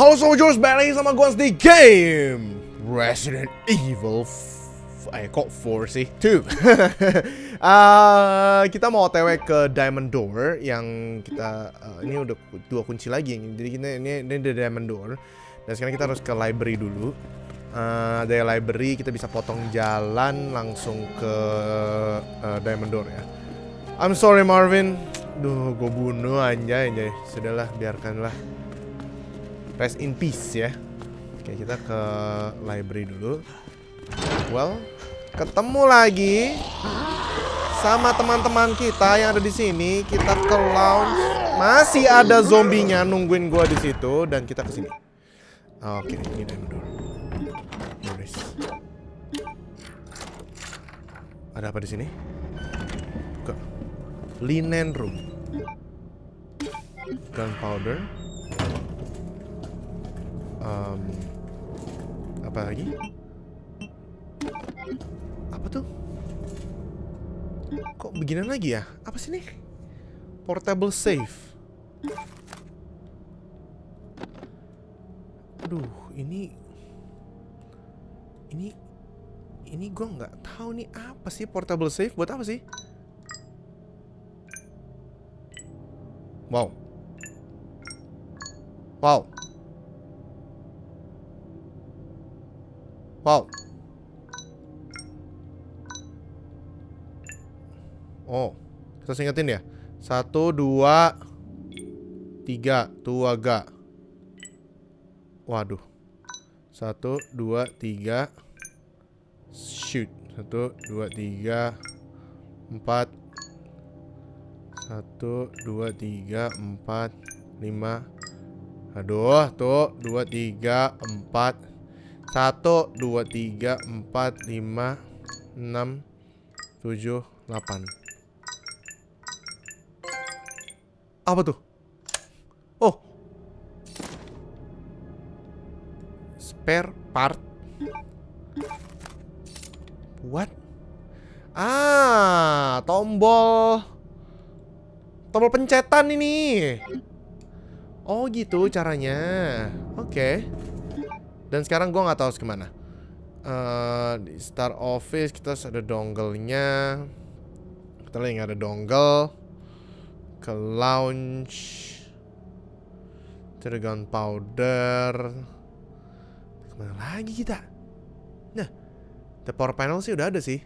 Halo Sobat balik lagi sama gue di game Resident Evil Eh kok 4 sih? 2 Ah, Kita mau otw ke Diamond Door Yang kita eh, Ini udah dua kunci lagi. Jadi kita ini, ini the Diamond Door. Dan sekarang kita harus ke library dulu. Eh, Dari library kita bisa potong jalan Langsung ke eh, Diamond Door ya. I'm sorry Marvin. Duh gue bunuh anjay anjay. Sudahlah biarkanlah Rest in peace ya. Oke, kita ke library dulu. Well, ketemu lagi sama teman-teman kita yang ada di sini. Kita ke lounge. Masih ada zombinya nungguin gua di situ dan kita ke sini. Oke, ini. Notice. Ada apa di sini? Buka. Linen room. Gunpowder. Um, apa lagi? Apa tuh? Kok beginian lagi ya? Apa sih nih? Portable safe. Aduh, ini ini ini gue nggak tahu nih apa sih portable safe buat apa sih? Wow. Wow. Wow. Oh, kita ingetin ya. Satu, dua, tiga, tua ga. Waduh. Satu, dua, tiga. Shoot. Satu, dua, tiga, empat. Satu, dua, tiga, empat, lima. Aduh, tuh, dua, tiga, empat. Satu, dua, tiga, empat, lima, enam, tujuh, delapan. Apa tuh? Oh, spare part. What? Ah, tombol, tombol pencetan ini. Oh gitu caranya. Oke. Dan sekarang gue nggak tahu ke mana. Eh, di start office kita harus ada dongle-nya. Kita lagi nggak ada dongle. Ke lounge. Itu ada gunpowder. Ke mana lagi kita? Nah, the power panel sih udah ada sih.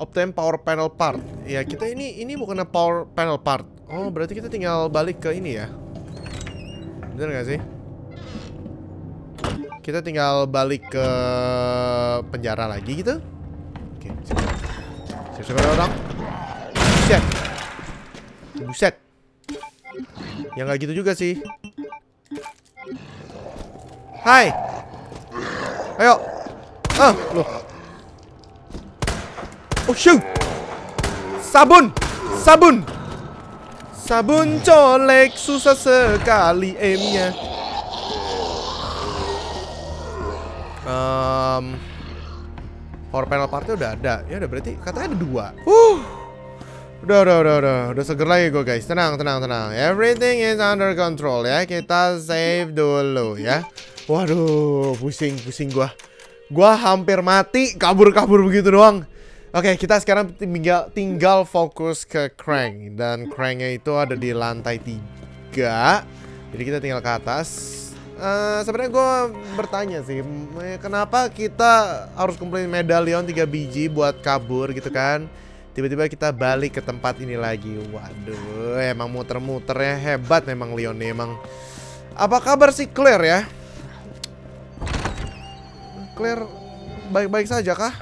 Obtain power panel part. Ya kita ini ini bukannya power panel part. Oh berarti kita tinggal balik ke ini ya. Bener gak sih? Kita tinggal balik ke penjara lagi gitu. Oke, siap. Siap-siap orang. Buset. Buset. Ya nggak gitu juga sih. Hai. Ayo. Ah, loh. Oh shoot. Sabun. Sabun. Sabun colek susah sekali M-nya. Um, power panel partnya udah ada. Ya udah berarti katanya ada dua. Huh. Udah, udah, udah, udah, udah seger lagi gue guys. Tenang, tenang, tenang. Everything is under control ya. Kita save dulu ya. Waduh, pusing, pusing gua. Gua hampir mati, kabur-kabur begitu doang. Oke, kita sekarang tinggal tinggal fokus ke crank dan cranknya itu ada di lantai tiga. Jadi kita tinggal ke atas. Eh, sebenarnya gue bertanya sih, kenapa kita harus kumpulin medalion 3 biji buat kabur gitu kan? Tiba-tiba kita balik ke tempat ini lagi. Waduh, emang muter-muternya hebat memang Leon emang. Apa kabar sih Claire ya? Claire baik-baik saja kah?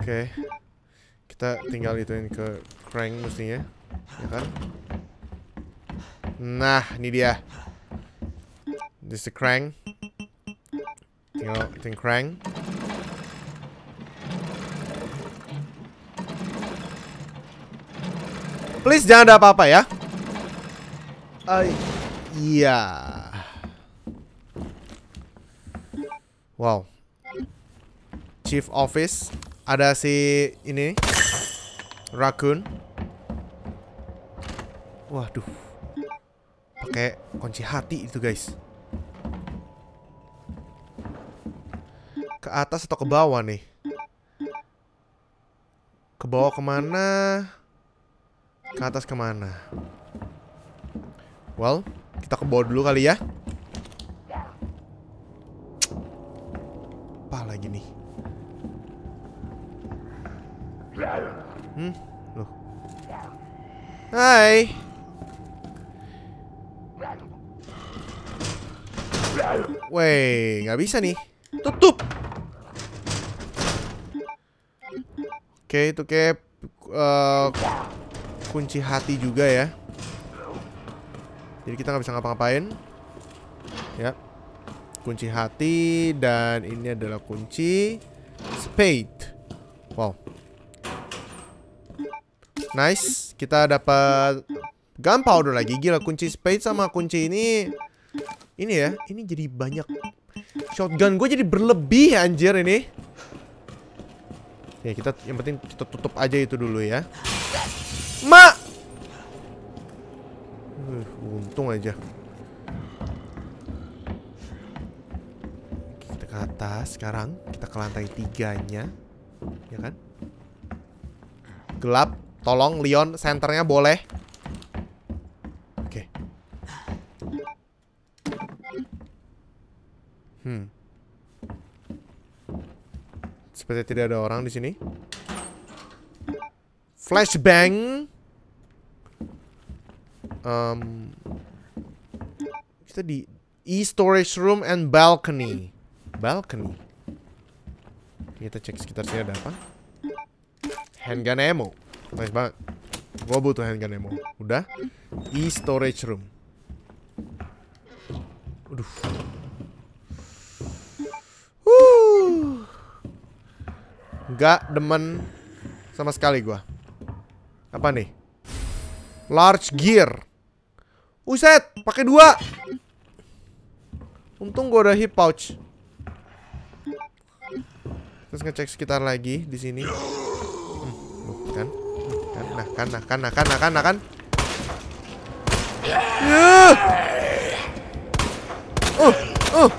Oke. Kita tinggal ituin ke crank mestinya, ya kan? Nah, ini dia. This is the crank. Tinggal ituin crank. Please jangan ada apa-apa ya. Iya. Wow. Chief Office ada si ini Raccoon. Waduh. Pakai kunci hati itu guys. Ke atas atau ke bawah nih? Ke bawah ke mana? Ke atas ke mana? Well, kita ke bawah dulu kali ya. Apa lagi nih? Hmm. Hai. Weh, nggak bisa nih. Tutup. Oke, itu kayak uh, kunci hati juga ya. Jadi kita nggak bisa ngapa-ngapain. Ya. Kunci hati dan ini adalah kunci spade. Wow. Nice, kita dapat gunpowder lagi. Gila kunci spade sama kunci ini ini ya, ini jadi banyak shotgun gue jadi berlebih anjir ini. Ya kita yang penting kita tutup aja itu dulu ya. Ma. Uh, untung aja. Kita ke atas sekarang, kita ke lantai tiganya, ya kan? Gelap, tolong Leon senternya boleh. Seperti tidak ada orang di sini. Flashbang. Um, kita di e-storage room and balcony. Balcony. Kita cek sekitar sini ada apa. Handgun ammo. Nice banget. Gua butuh handgun ammo. Udah. E-storage room. Aduh. Gak demen sama sekali gua. Apa nih? Large gear. Uset, pakai dua. Untung gua udah hip pouch. Terus ngecek sekitar lagi di sini. Hmm, kan? Kan, nah, kan, nah, kan, nah, kan, nah, kan, nah, kan. Yeah. Uh, uh.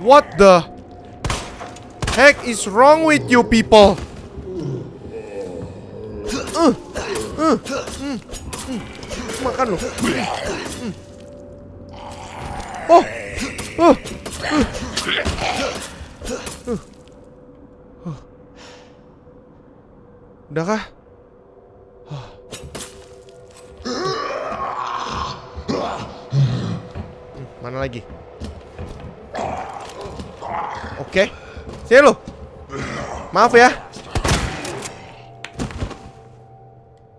What the? Heck is wrong with you people? Makan loh. Oh. Udah kah? Mana lagi? Oke. Sini lu. Maaf ya.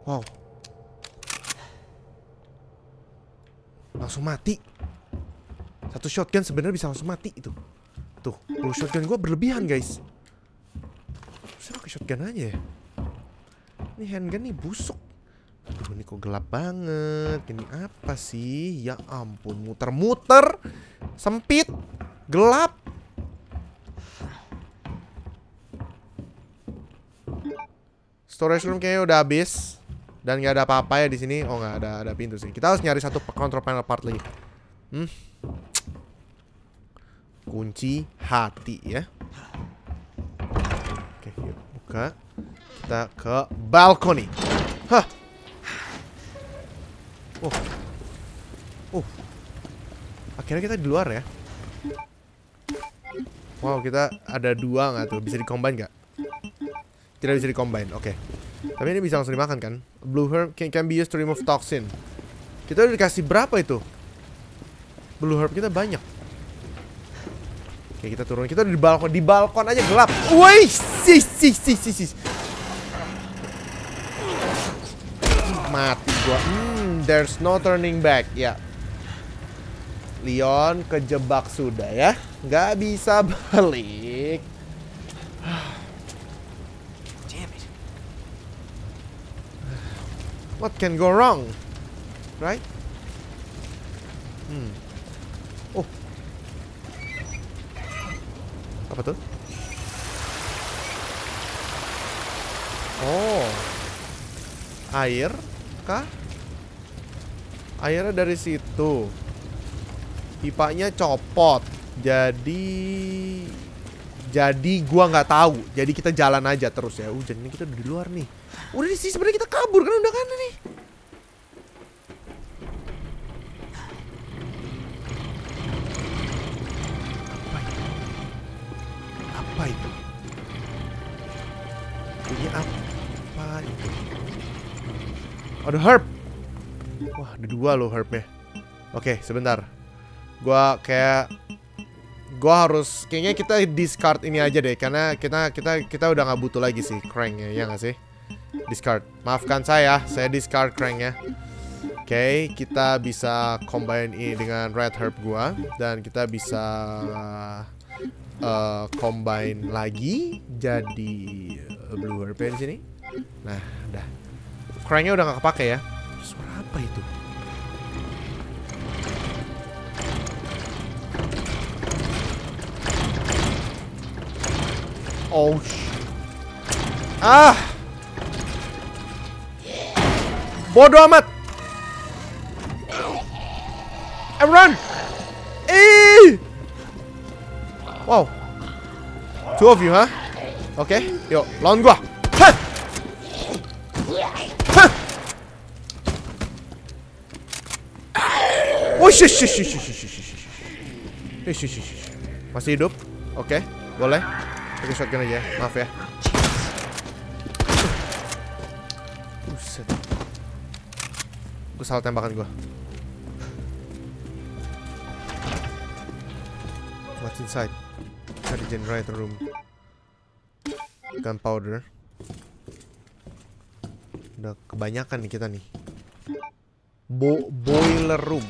Wow. Langsung mati. Satu shotgun sebenarnya bisa langsung mati itu. Tuh, peluru shotgun gua berlebihan, guys. Saya pakai shotgun aja ya. Ini handgun nih busuk. Aduh, ini kok gelap banget. Ini apa sih? Ya ampun, muter-muter. Sempit. Gelap. Storage room kayaknya udah habis dan nggak ada apa-apa ya di sini. Oh nggak ada ada pintu sih. Kita harus nyari satu control panel part lagi. Hmm. Kunci hati ya. Oke, yuk buka. Kita ke balkoni. Hah. Oh. Oh. Akhirnya kita di luar ya. Wow, kita ada dua nggak tuh? Bisa dikombin nggak? Tidak bisa dikombin, oke. Tapi ini bisa langsung dimakan kan? Blue herb can, can be used to remove toxin. Kita udah dikasih berapa itu? Blue herb kita banyak. Oke, kita turun. Kita udah di balkon. Di balkon aja gelap. Woi, sis, sis, sis, sis, sis. Mati gua. Hmm, there's no turning back. Ya. Leon kejebak sudah ya. Nggak bisa balik. Damn it. What can go wrong? Right? Hmm. Oh. Apa tuh? Oh. Air kah? Airnya dari situ. Pipanya copot. Jadi jadi gua nggak tahu. Jadi kita jalan aja terus ya. Hujan ini kita udah di luar nih. Udah di sini sebenarnya kita kabur kan udah kan nih. Apa itu? Ini apa itu? Ada herb. Wah, ada dua loh herbnya. Oke, sebentar. Gua kayak gua harus kayaknya kita discard ini aja deh karena kita kita kita udah nggak butuh lagi sih cranknya ya nggak sih discard. Maafkan saya saya discard cranknya oke okay, kita bisa combine ini dengan red herb gua. Dan kita bisa uh, combine lagi jadi blue herb di sini. Nah udah. Cranknya udah nggak kepake ya? Suara apa itu? Oh Ah Bodoh amat Everyone Eh Wow Two of you, huh? Oke, okay. yuk, lawan gua Hah Hah Oh. Masih hidup? Oke, okay, boleh. Shotgun aja, maaf ya. Buset. Gue salah tembakan gue. What's inside? Ada generator room. Gunpowder. Udah kebanyakan nih kita nih. Bo boiler room.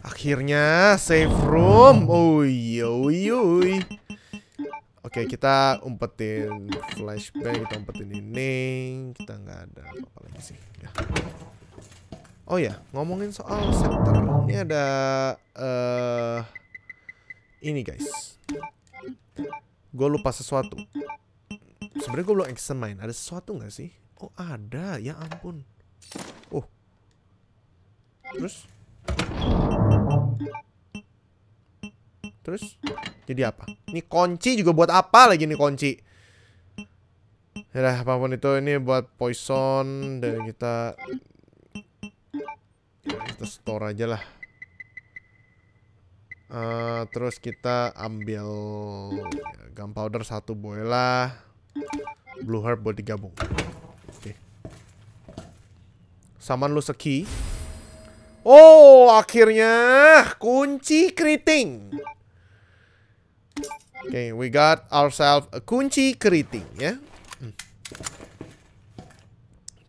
Akhirnya safe room. Ui, ui, ui. Oke, kita umpetin flashbang, kita umpetin ini. Kita nggak ada apa-apa lagi sih. Ya. Oh ya, ngomongin soal center. Ini ada uh, ini guys. Gue lupa sesuatu. Sebenarnya gue belum examine. Ada sesuatu nggak sih? Oh ada, ya ampun. Oh. Terus? Terus jadi apa? Ini kunci juga buat apa lagi nih kunci? Ya apa pun itu ini buat poison dan kita kita store aja lah. Uh, terus kita ambil gunpowder satu boleh lah. Blue herb buat digabung. Oke. Okay. Saman lu seki. Oh, akhirnya kunci keriting. Okay, we got ourselves a kunci keriting ya.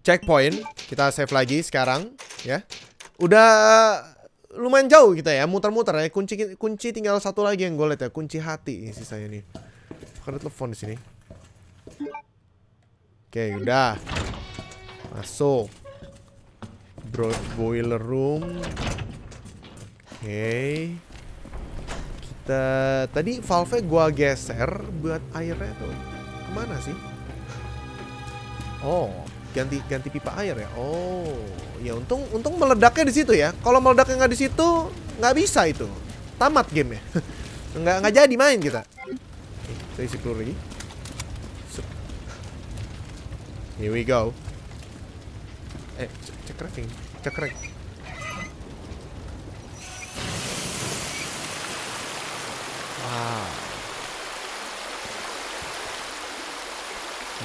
Checkpoint, kita save lagi sekarang ya. Udah lumayan jauh kita ya, muter-muter ya. Kunci kunci tinggal satu lagi yang gue lihat ya, kunci hati sisanya nih. Ada telepon di sini. Oke, okay, udah. Masuk. Bro boiler room. Oke. Okay. Tadi valve gua geser buat airnya tuh. Ke mana sih? Oh, ganti ganti pipa air ya. Oh, ya untung untung meledaknya di situ ya. Kalau meledaknya nggak di situ, nggak bisa itu. Tamat game ya. nggak nggak jadi main kita. Saya isi peluru lagi. Here we go. Eh, cek crafting cek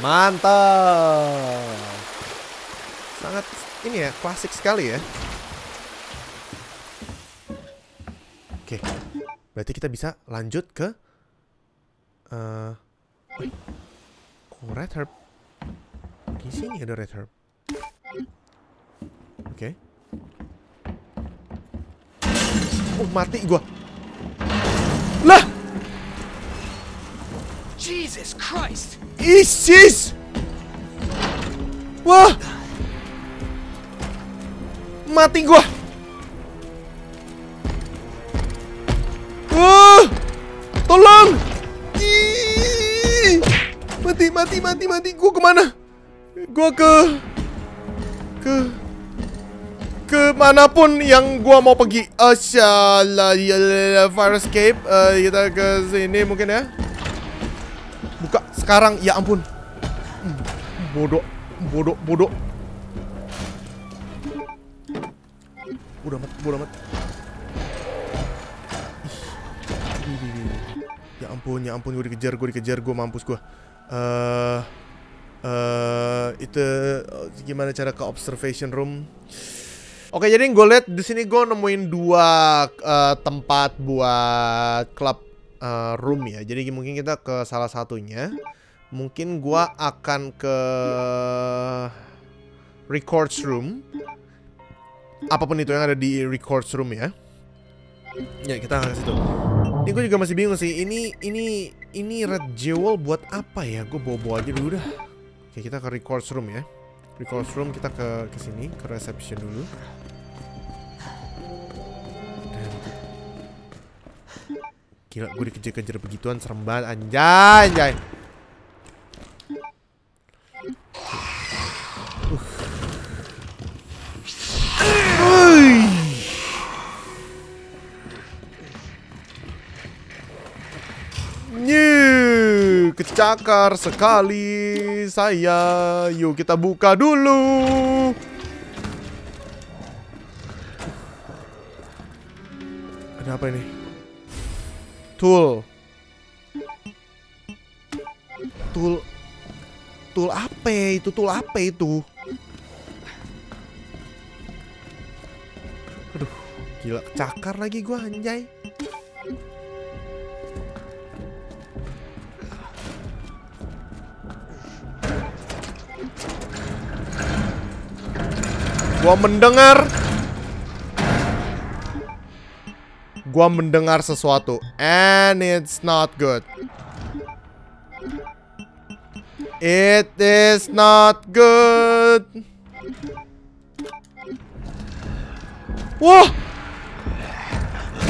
mantap sangat ini ya klasik sekali ya oke berarti kita bisa lanjut ke uh, red herb di sini ada red herb Oke. Okay. Oh, mati gua. Lah. Jesus Christ. Isis. Wah. Mati gua. Wah. Tolong. Ih. Mati, mati, mati, mati. Gua ke mana? Gua ke ke ke mana pun yang gua mau pergi. Asyallah, ya, fire escape. Uh, kita ke sini mungkin ya. Sekarang, ya ampun. Bodoh, bodoh, bodoh. Bodoh amat, bodoh amat. Ya ampun, ya ampun, gue dikejar, gue dikejar, gue mampus gue. Eh, uh, uh, itu uh, gimana cara ke observation room? Oke, jadi gue lihat di sini gue nemuin dua uh, tempat buat club uh, room ya. Jadi mungkin kita ke salah satunya. Mungkin gue akan ke records room. Apa pun itu yang ada di records room ya. Ya, kita ke situ. Ini gue juga masih bingung sih. Ini ini ini red jewel buat apa ya? Gue bawa-bawa aja dulu dah. Oke, kita ke records room ya. Records room kita ke ke sini, ke reception dulu. Gila, gue dikejar-kejar begituan serem banget anjay, anjay. Uh. Kecakar sekali saya. Yuk kita buka dulu. Ada apa ini? Tool. Tool. Tool apa itu? Tool apa itu? Aduh, gila cakar lagi gua anjay. Gua mendengar Gua mendengar sesuatu And it's not good. It is not good. Wah!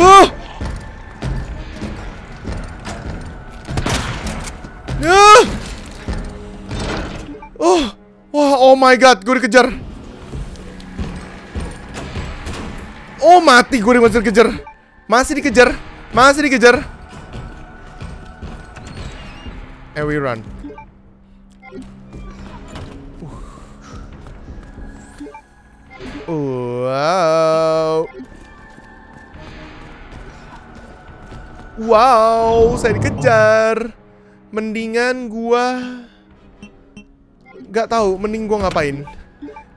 Wah! Ya! Oh Wah oh my god Gue dikejar. Oh mati gue masih dikejar Masih dikejar. Masih dikejar. And we run. Uh. Wow. Wow Saya dikejar. Mendingan gua Gak tahu, mending gua ngapain?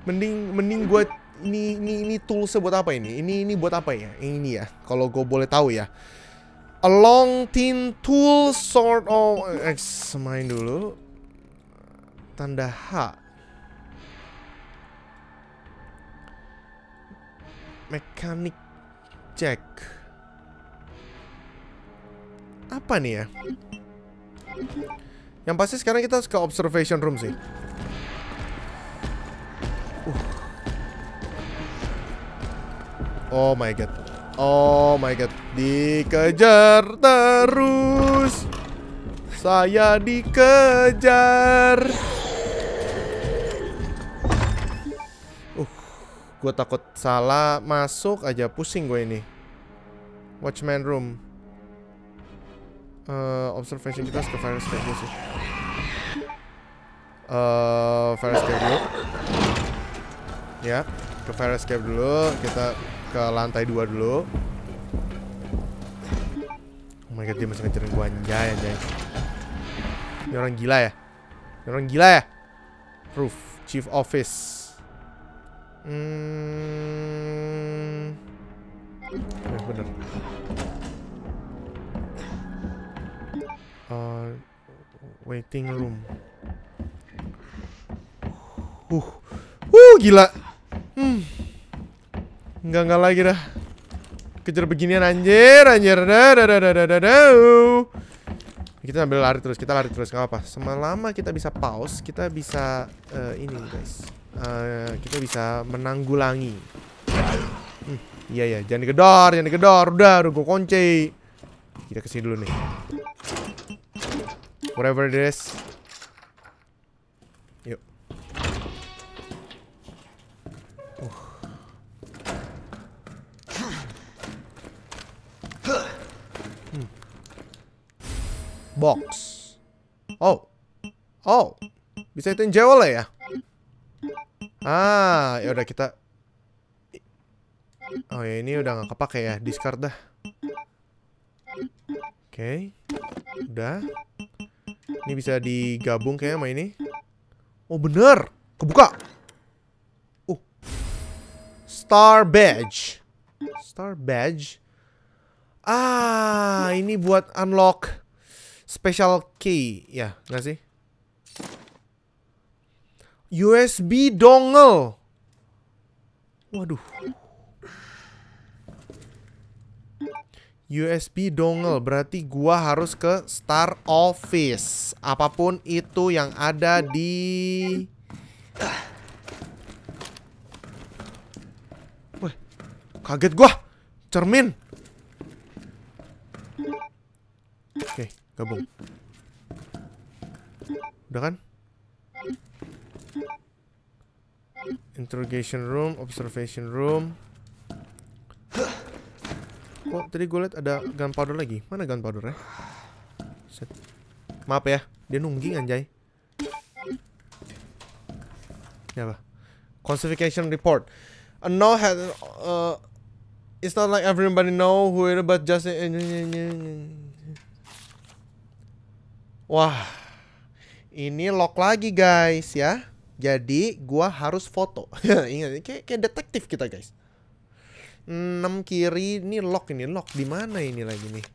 Mending Mending gua ini ini ini toolsnya buat apa ini? Ini ini buat apa ya? Ini ya, kalau gue boleh tahu ya. A long thin tool sort of X main dulu. Tanda H. Mechanic check. Apa nih ya? Yang pasti sekarang kita harus ke observation room sih. Uh. Oh my god. Oh my god. Dikejar terus. Saya dikejar. Uh, gue takut salah masuk aja pusing gue ini. Watchman room. Uh, observation kita ke fire escape sih. Uh, fire escape dulu. Ya, ke fire escape dulu. Kita ke lantai dua dulu. Oh my god, dia masih ngejarin gua anjay anjay. Ini orang gila ya? Ini orang gila ya? Roof, Chief Office. Hmm. Eh, bener. Uh, waiting room. Uh, uh, gila. Hmm. Enggak enggak lagi dah. Kejar beginian anjir, anjir. Dah, dah, dah, dah, dah, dah. Kita ambil lari terus, kita lari terus nggak apa. Semalama kita bisa pause, kita bisa uh, ini guys. Uh, kita bisa menanggulangi. Hmm, iya ya, jangan digedor, jangan digedor. Udah, udah gue kunci. Kita ke sini dulu nih. Whatever it is. Box. Oh. Oh. Bisa ituin jewel ya? Ah, ya udah kita Oh ya ini udah nggak kepake ya, discard dah. Oke, okay. udah. Ini bisa digabung kayak sama ini. Oh bener, kebuka. Uh, star badge, star badge. Ah, ini buat unlock special key, ya nggak sih? USB dongle. Waduh. USB dongle berarti gua harus ke Star Office. Apa pun itu yang ada di Wah, kaget gua. Cermin. Oke, gabung. Udah kan? Interrogation room, observation room. Kok tadi gue liat ada gunpowder lagi? Mana gunpowder ya? Set. Maaf ya, dia nungging anjay. Ini apa? Classification report. A no had uh, it's not like everybody know who it but just Wah. Ini lock lagi guys ya. Jadi gua harus foto. Ingat kayak kayak detektif kita guys. 6 kiri ini lock ini lock di mana ini lagi nih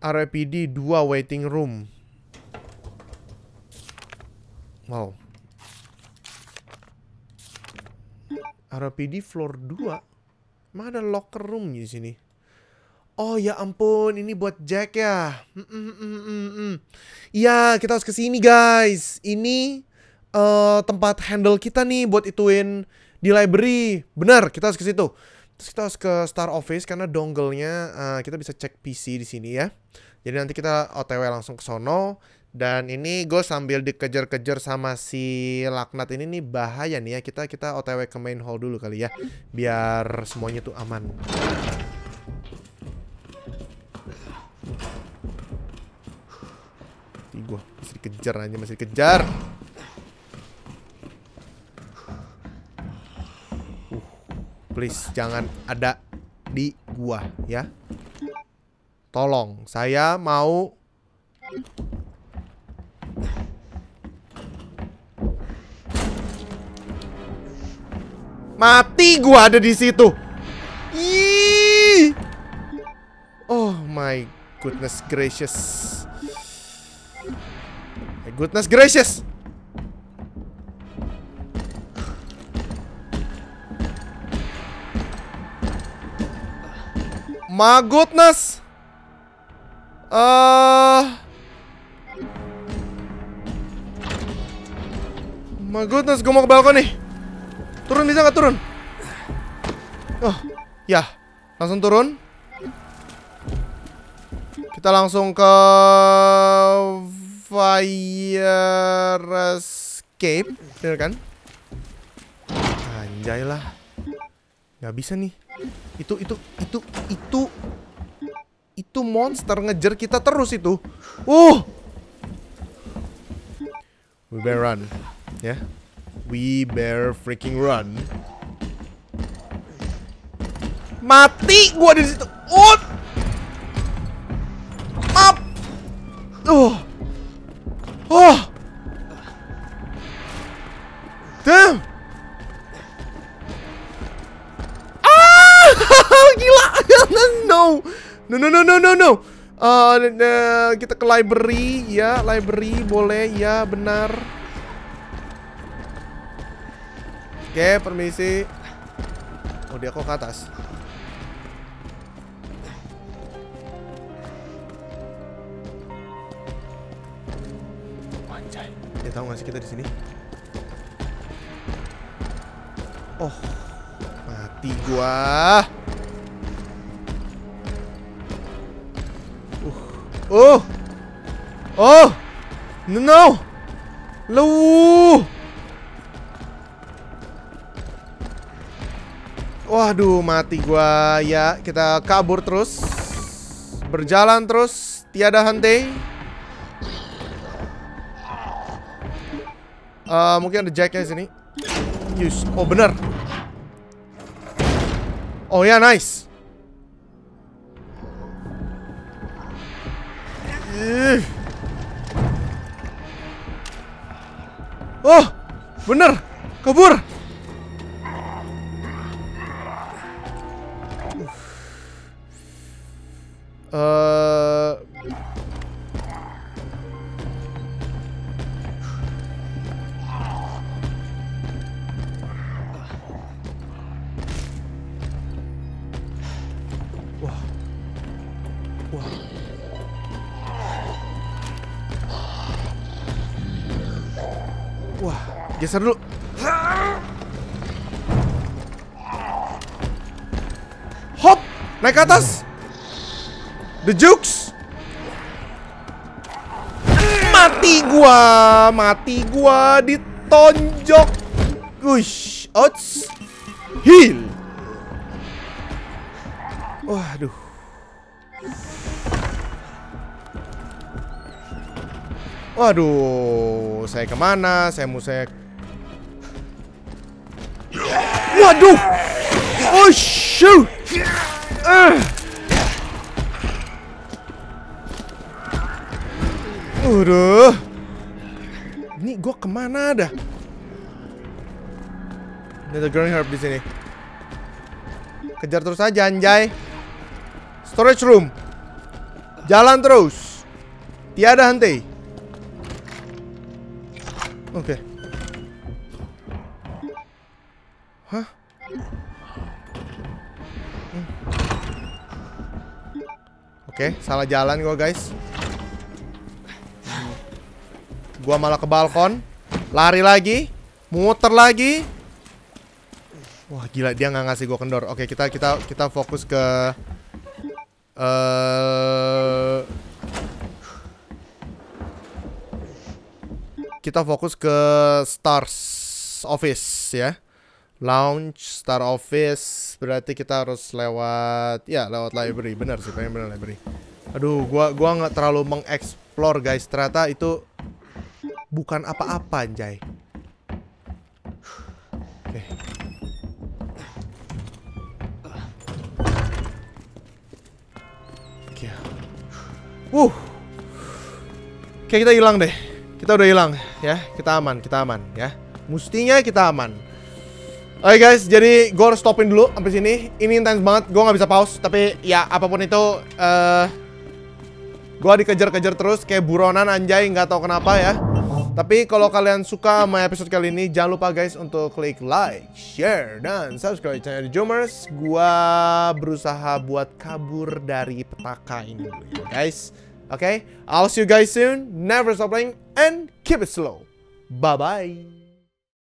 RPD 2 waiting room Wow RPD floor 2 Emang ada locker room di sini Oh ya ampun, ini buat Jack ya. Iya, mm, mm, mm, kita harus ke sini guys. Ini uh, tempat handle kita nih buat ituin di library. Benar, kita harus ke situ. Terus kita harus ke Star Office karena dongle-nya uh, kita bisa cek PC di sini ya. Jadi nanti kita OTW langsung ke sono dan ini gue sambil dikejar-kejar sama si laknat ini nih bahaya nih ya. Kita kita OTW ke main hall dulu kali ya biar semuanya tuh aman. Ih, gue masih dikejar aja, masih dikejar. Please jangan ada di gua ya. Tolong, saya mau Mati gua ada di situ. Ih. Oh my goodness gracious. Goodness gracious. My goodness. Uh, My goodness, gue mau ke balkon nih. Turun bisa nggak turun? Oh, ya, langsung turun. Kita langsung ke fire escape, bener kan? Anjay lah, nggak bisa nih. Itu itu itu itu itu monster ngejar kita terus itu. Uh. We better run. Ya. Yeah. We better freaking run. Mati gua di situ. Uh. Up. Oh. No. Uh, uh, kita ke library ya, library boleh ya, benar. Oke, okay, permisi. Oh, dia kok ke atas. Anjay. Dia tahu gak sih kita di sini? Oh, mati gua. Oh! Oh! No! no! Lu. Waduh, mati gua. Ya, kita kabur terus. Berjalan terus, tiada henti. Uh, mungkin ada jacknya sini. Use. Oh, bener. Oh ya, nice. Ih. Oh, bener, kabur. Eh, Wah. Wah. Geser dulu. Hop, naik ke atas. The Jukes. Mati gua, mati gua ditonjok. Ush, outs. Heal. Waduh. Waduh, saya ke mana? Saya mau saya. Waduh, oh shoot. Uh. Udah. Ini gua ke mana dah? Ada growing herb di sini. Kejar terus aja anjay. Storage room. Jalan terus. Tiada henti. Oke. Hah? Oke, salah jalan gua, guys. Gua malah ke balkon. Lari lagi. Muter lagi. Wah, gila dia nggak ngasih gua kendor. Oke, kita kita kita fokus ke eh kita fokus ke Stars Office ya. Lounge Star Office berarti kita harus lewat ya lewat library benar sih pengen benar library. Aduh, gua gua nggak terlalu mengeksplor guys. Ternyata itu bukan apa-apa anjay. Oke. Oke. Wuh. Oke, kita hilang deh. Kita udah hilang ya. Kita aman, kita aman ya. Mustinya kita aman. Oke guys, jadi gue harus stopin dulu sampai sini. Ini intens banget, gue nggak bisa pause. Tapi ya apa pun itu, eh gue dikejar-kejar terus kayak buronan anjay, nggak tahu kenapa ya. Tapi kalau kalian suka sama episode kali ini, jangan lupa guys untuk klik like, share, dan subscribe channel Jomers. Gua berusaha buat kabur dari petaka ini ya guys. Oke, okay? I'll see you guys soon. Never stop playing and keep it slow. Bye bye.